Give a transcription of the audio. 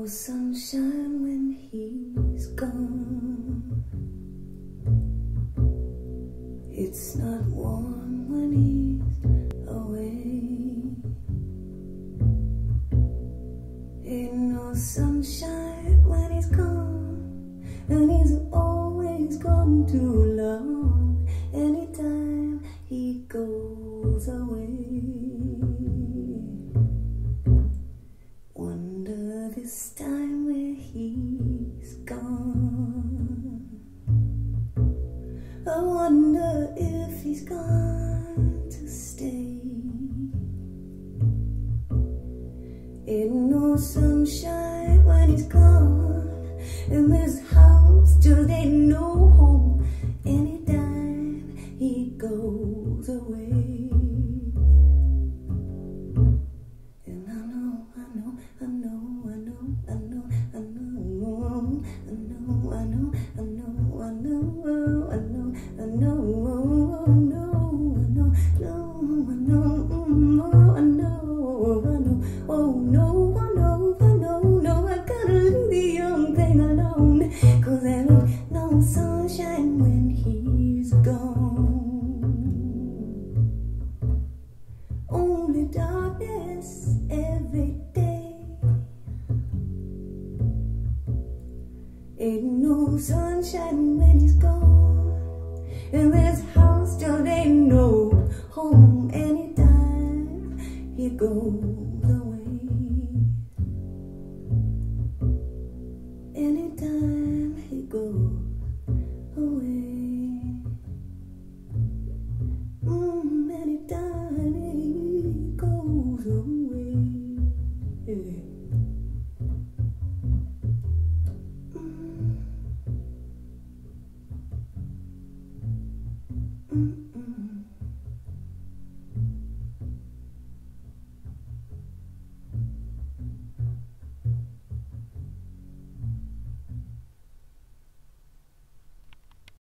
no sunshine when he's gone. It's not warm when he's away. Ain't no sunshine when he's gone, and he's always gone too long. He's gone. I wonder if he's gone to stay. Ain't no sunshine when he's gone, and this house just ain't no home anytime he goes away. Know, I know, I know, I know, I know, know, I know, I know, no, I know, mm, oh, I know, I know, oh no, I know, I know, no, I gotta leave the young thing alone, cause there ain't no sunshine when he's gone. Only darkness Ain't no sunshine when he's gone. And this house just ain't no home anytime he goes Mm-hmm.